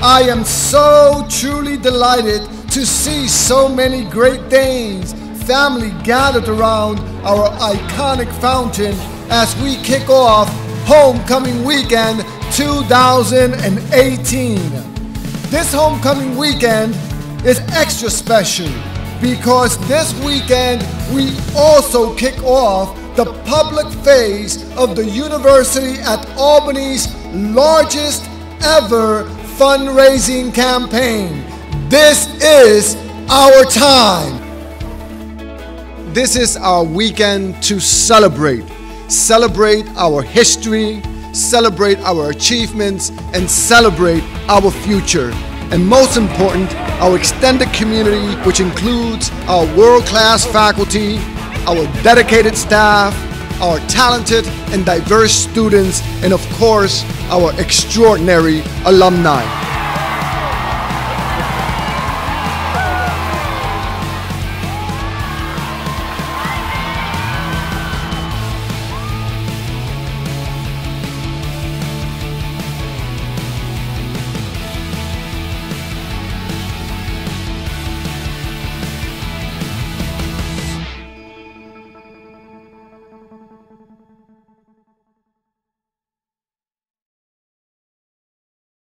I am so truly delighted to see so many Great Danes family gathered around our iconic fountain as we kick off Homecoming Weekend 2018. This homecoming weekend is extra special because this weekend we also kick off the public phase of the University at Albany's largest ever fundraising campaign. This is our time. This is our weekend to celebrate. Celebrate our history, celebrate our achievements, and celebrate our future. And most important, our extended community, which includes our world class faculty, our dedicated staff, our talented and diverse students, and of course, our extraordinary alumni.